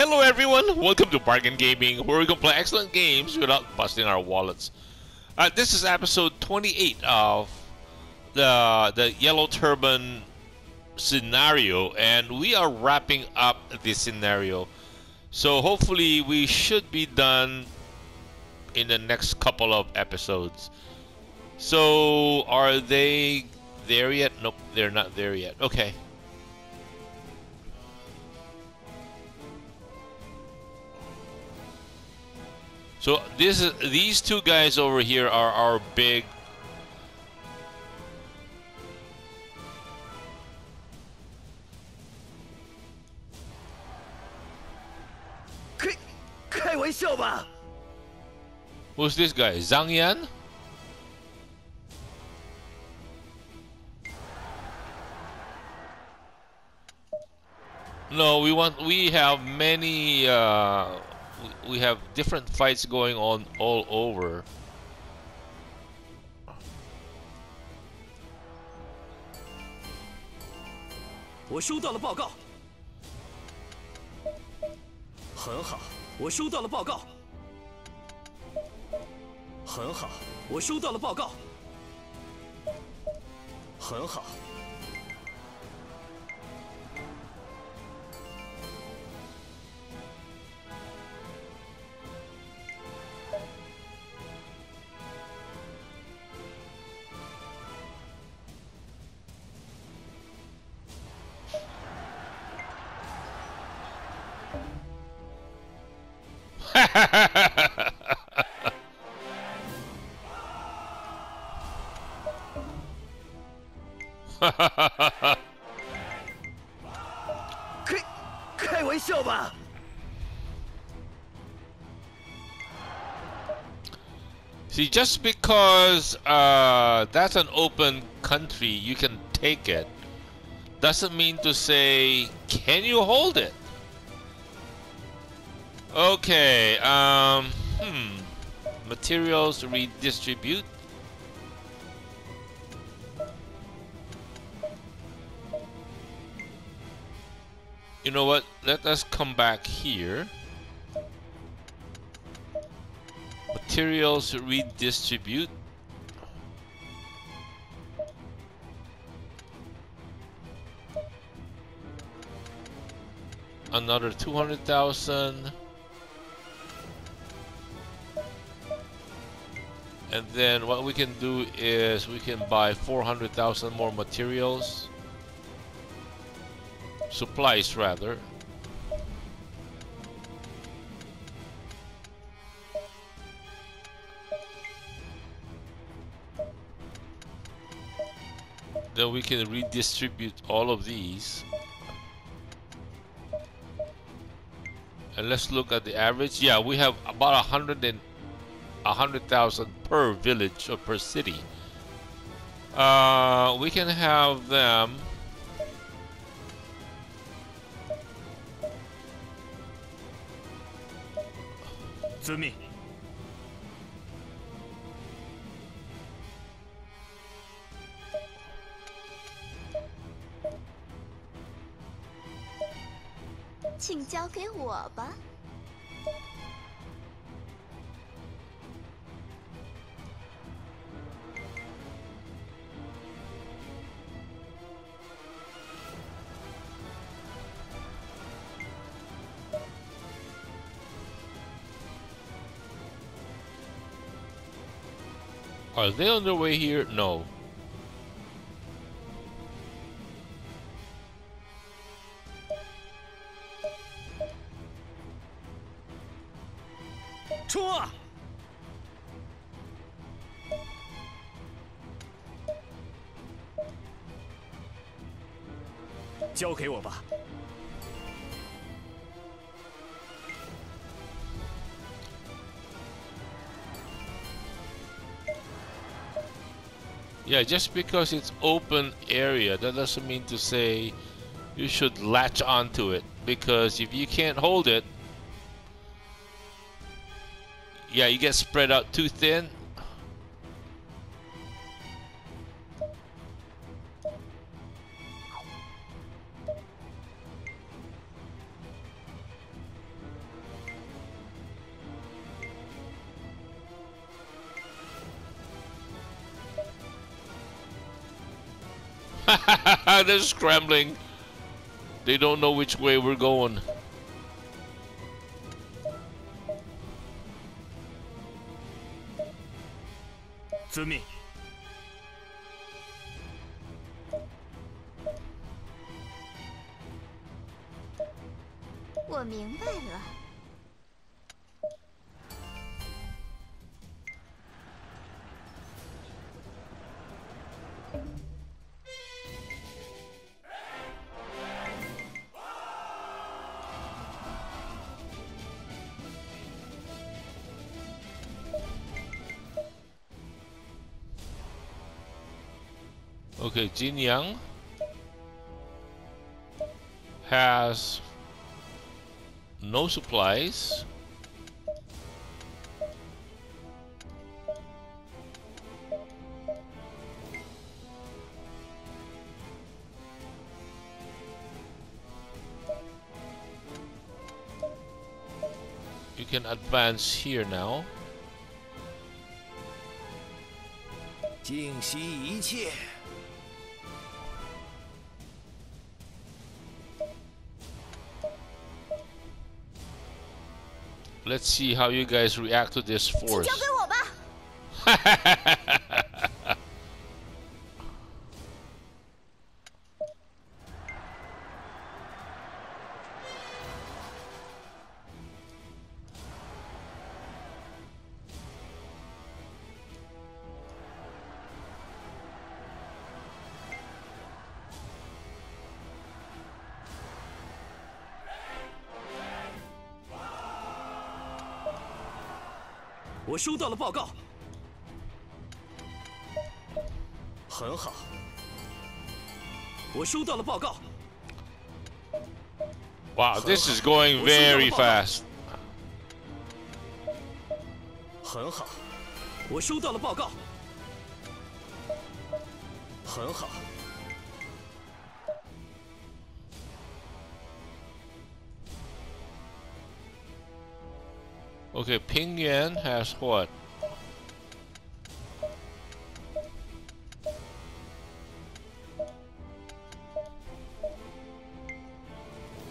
Hello everyone, welcome to Bargain Gaming, where we can play excellent games without busting our wallets. Uh, this is episode 28 of the the Yellow Turban scenario, and we are wrapping up this scenario. So hopefully we should be done in the next couple of episodes. So are they there yet? Nope, they're not there yet. Okay. So this is these two guys over here are our big Who's this guy? Zhang Yan? No, we want we have many uh we have different fights going on all over. I 收到了报告。很好，我收到了报告。很好，我收到了报告。很好。See, just because uh, that's an open country, you can take it, doesn't mean to say, can you hold it? Okay, um, hmm. Materials redistribute. You know what? Let us come back here. Materials redistribute. Another 200,000. And then what we can do is we can buy 400,000 more materials. Supplies rather. Then we can redistribute all of these. And let's look at the average. Yeah, we have about a hundred and a hundred thousand per village or per city. Uh, we can have them. Zumi. Are they on their way here? No. Tour. Yeah, just because it's open area, that doesn't mean to say you should latch onto it. Because if you can't hold it, yeah, you get spread out too thin. They're scrambling. They don't know which way we're going. Zumi. 我 Okay, Jin Yang has no supplies. You can advance here now. 静息一切。 Let's see how you guys react to this 请 force. 我收到了报告。很好。我收到了报告。Wow, this is going very fast. 很好。我收到了报告。很好。Okay, Ping Yuan has what?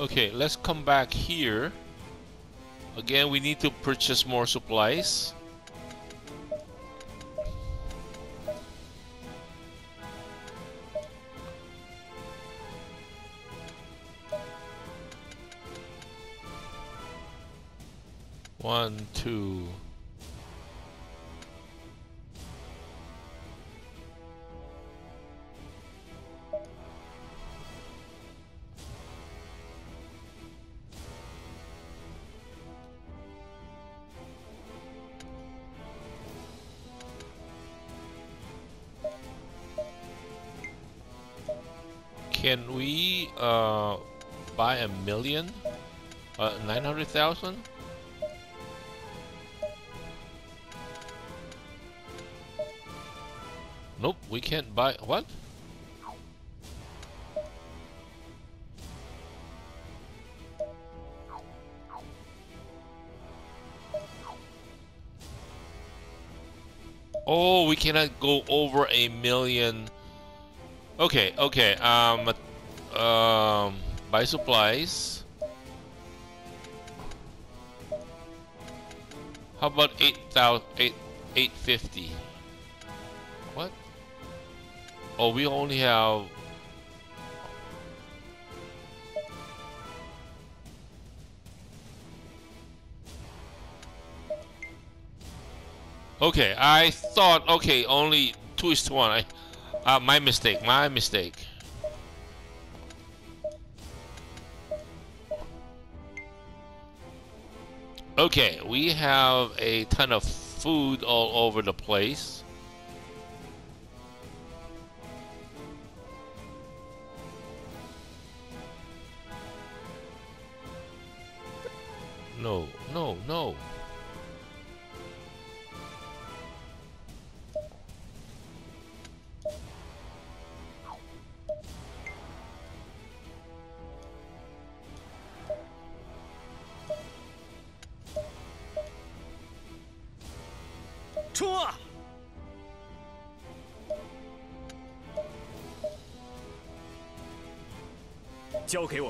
Okay, let's come back here. Again, we need to purchase more supplies. One, two. Can we uh, buy a million? Uh, 900,000? We can't buy. What? Oh, we cannot go over a million. Okay, okay. Um, um, buy supplies. How about eight thousand eight eight fifty? Oh, we only have. Okay, I thought okay, only two is to one. I, uh, my mistake. My mistake. Okay, we have a ton of food all over the place. No, no, no!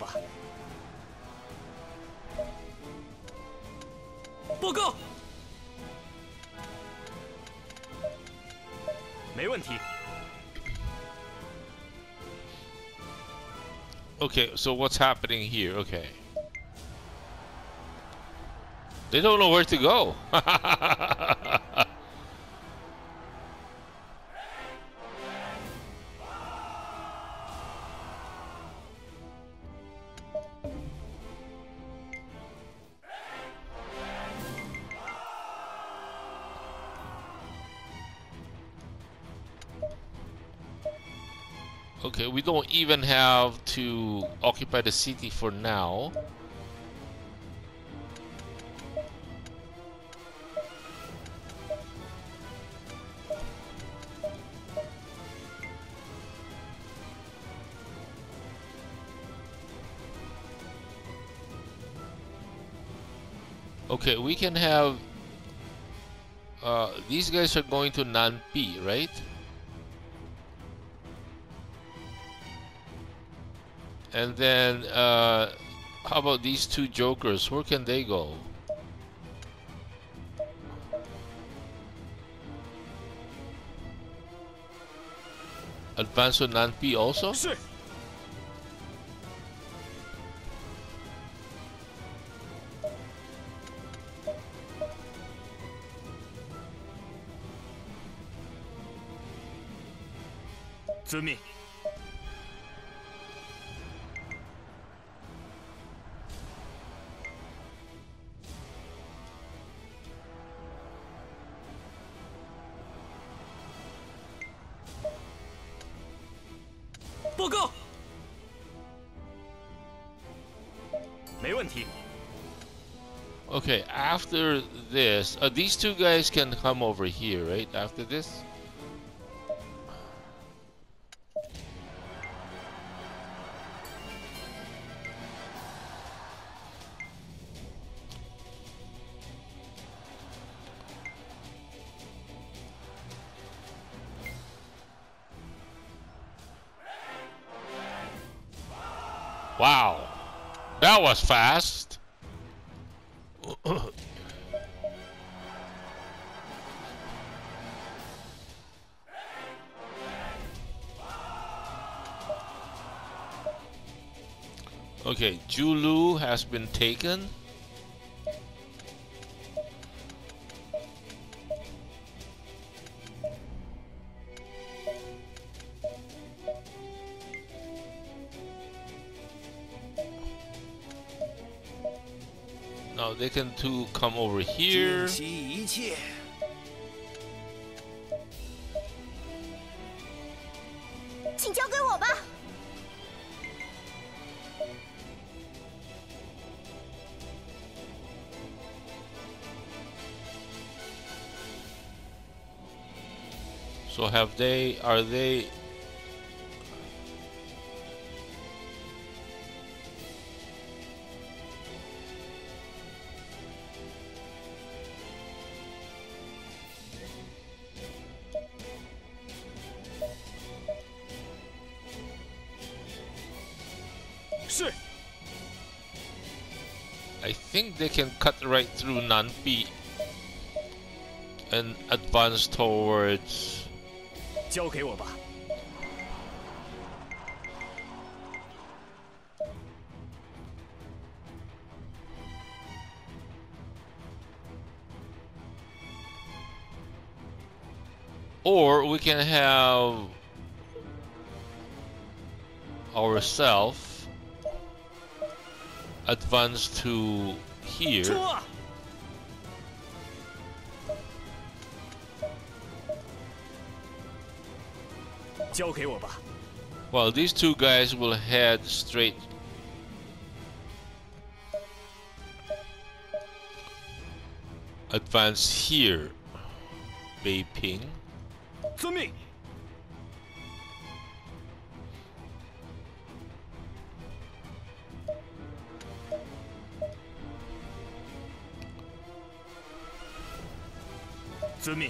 Me Okay, so what's happening here? Okay. They don't know where to go. Okay, we don't even have to occupy the city for now. Okay, we can have... Uh, these guys are going to Nanpi, right? And then, uh, how about these two jokers? Where can they go? To Nanpi also? 是。遵 after this, uh, these two guys can come over here, right? After this? Wow, that was fast. Has been taken. Now they can to come over here. Have they? Are they? I think they can cut right through Nanpi and advance towards 交给我吧。 Or we can have ourself advance to here. 交给我吧。 Well, these two guys will head straight. Advance here, Beiping. 遵命。 遵命。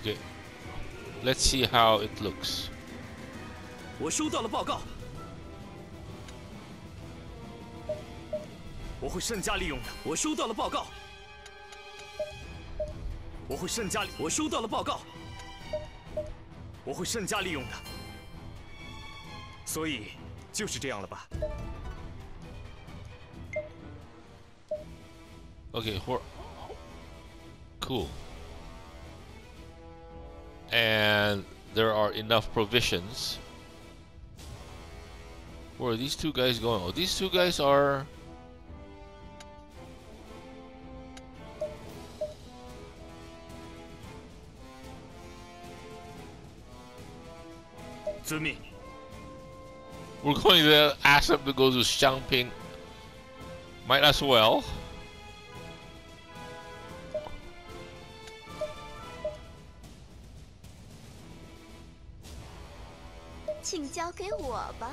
Okay, let's see how it looks. 我收到了报告，我会慎加利用的。我收到了报告，我会慎加利。我收到了报告，我会慎加利用的。所以，就是这样了吧？ Okay, we're cool. And there are enough provisions. Where are these two guys going? Oh, these two guys are. 遵命。We're going to ask them to go to Xiangping. Might as well. 交给我吧。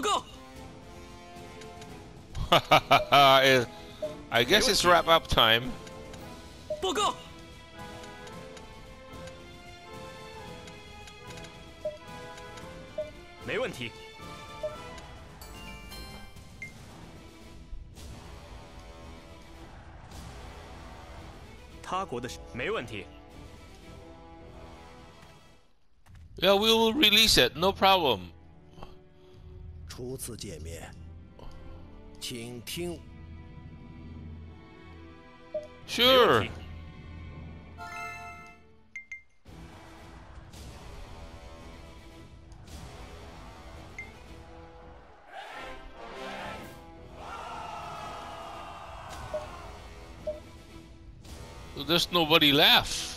We'll. I guess it's wrap up time. We'll go. Yeah, we will release it, no problem. 初次见面，请听 Sure. 没问题 There's nobody left. “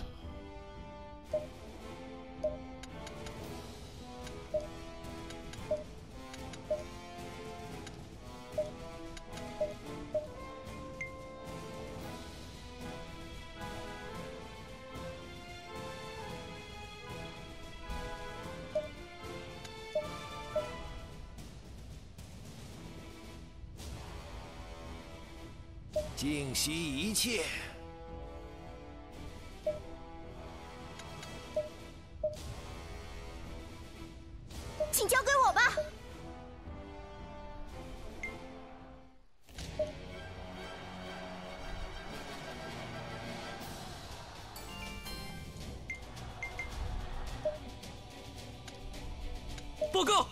报告，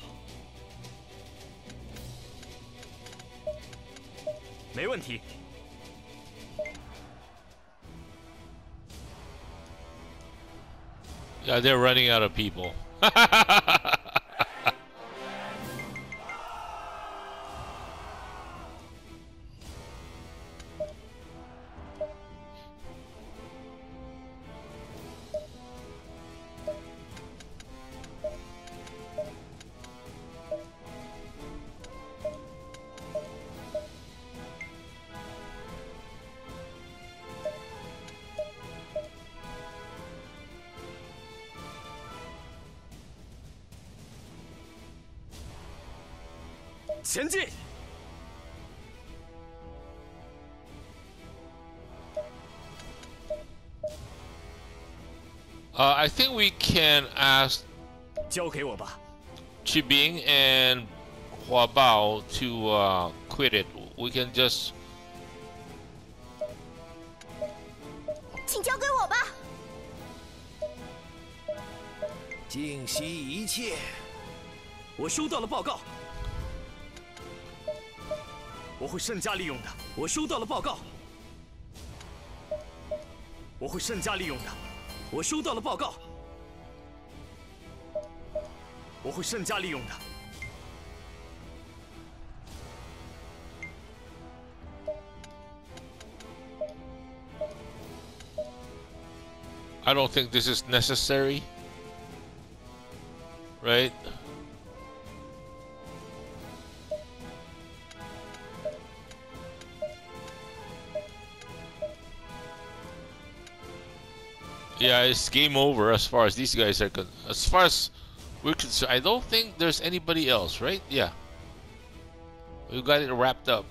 没问题。 Yeah, they're running out of people. “ 前进！uh, I think we can ask 交给我吧。Qibing and Hua Bao to uh, quit it. We can just 请交给我吧。静息一切，我收到了报告，我会慎加利用的。我收到了报告。我会慎加利用的。我收到了报告。我会慎加利用的。I don't think this is necessary. Right? Yeah, it's game over as far as these guys are concerned. As far as we're concerned, I don't think there's anybody else, right? Yeah. We got it wrapped up.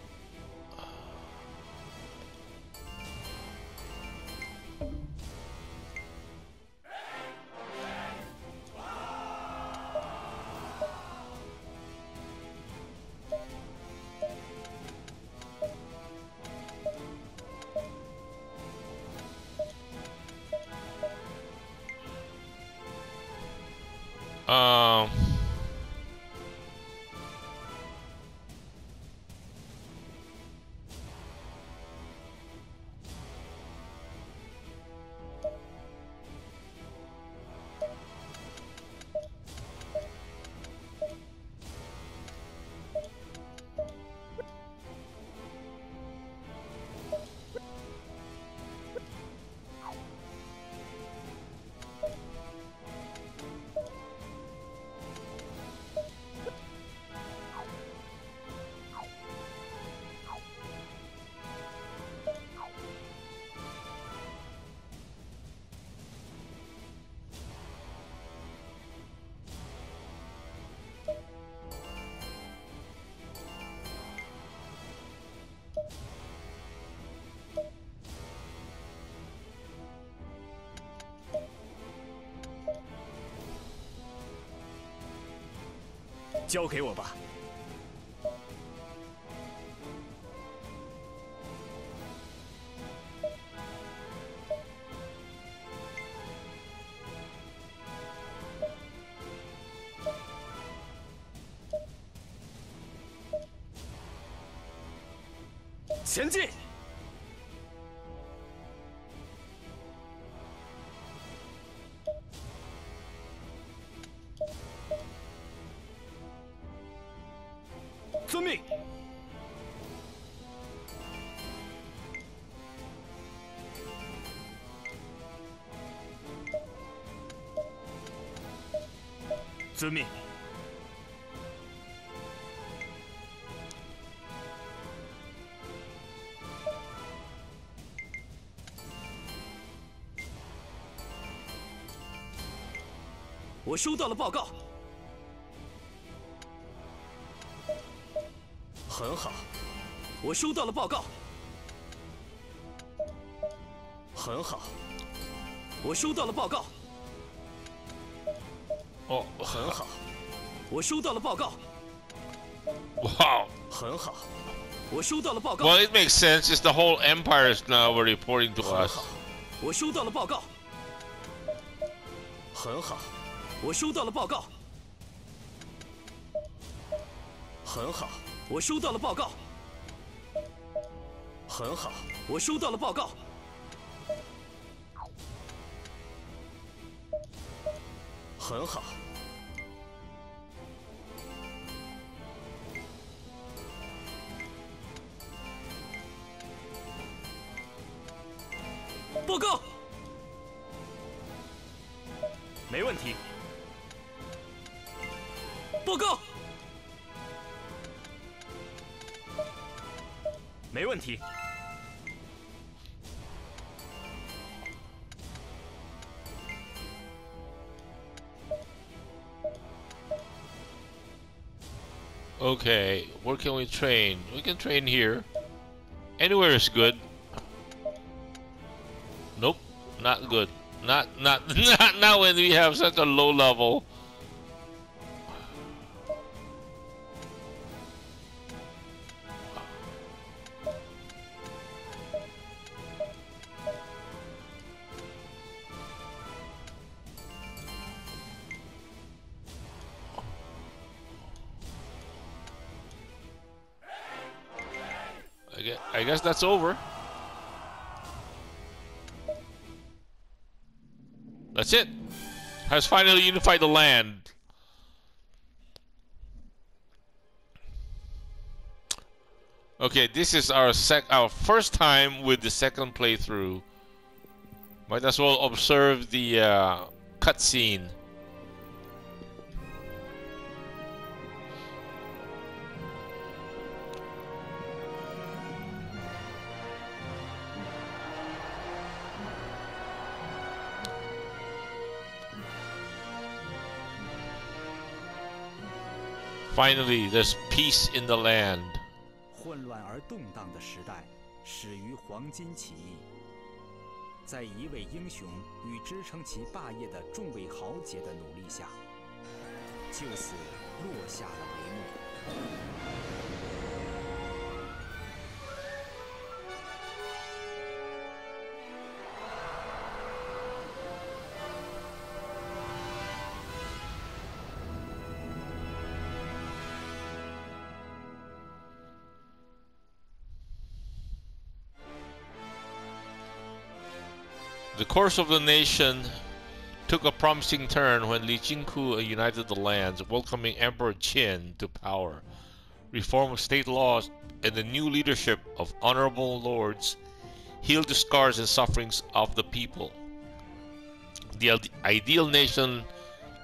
交给我吧。”遵命。我收到了报告。很好，我收到了报告。很好，我收到了报告。哦，很好，我收到了报告。Wow. 很好，我收到了报告。Well, it makes sense. It's the whole empire is now reporting to us. 好，我收到了报告。很好，我收到了报告。很好，我收到了报告。很好，我收到了报告。很好，报告。没问题。报告。没问题。Okay, where can we train? We can train here. Anywhere is good. Nope, not good. Not not not not when we have such a low level. I guess, that's over. That's it. Has finally unified the land. Okay, this is our sec our first time with the second playthrough. Might as well observe the uh, cutscene. Finally, there's peace in the land. 混乱而动荡的时代始于黄巾起义，在一位英雄与支撑其霸业的众位豪杰的努力下，就此落下了帷幕。Course of the nation took a promising turn when Li Jingku united the lands, welcoming Emperor Qin to power. Reform of state laws and the new leadership of honorable lords healed the scars and sufferings of the people. The ideal nation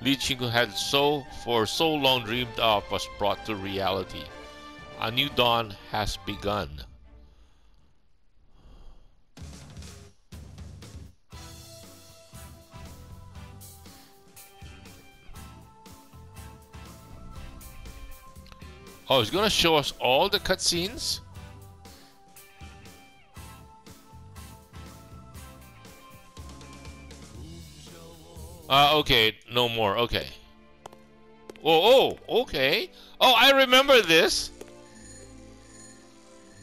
Li Jingku had so for so long dreamed of was brought to reality. A new dawn has begun. Oh, it's gonna show us all the cutscenes? Uh, okay, no more, okay. Oh, oh, okay. Oh, I remember this.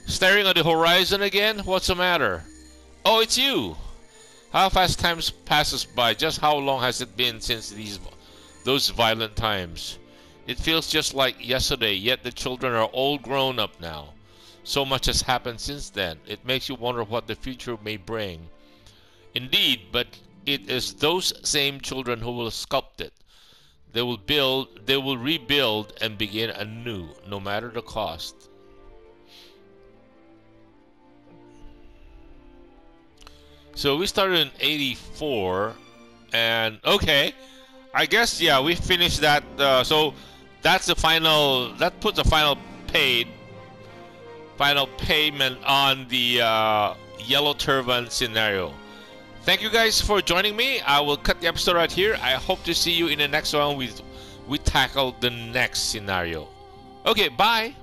Staring at the horizon again? What's the matter? Oh, it's you. How fast time passes by. Just how long has it been since these those violent times? It feels just like yesterday, yet the children are all grown up now. So much has happened since then. It makes you wonder what the future may bring. Indeed, but it is those same children who will sculpt it. They will build, they will rebuild and begin anew, no matter the cost. So we started in 84, and okay, I guess yeah, we finished that. Uh, so that's the final. That puts the final paid, final payment on the uh, yellow turban scenario. Thank you guys for joining me. I will cut the episode right here. I hope to see you in the next one. We we tackle the next scenario. Okay, bye.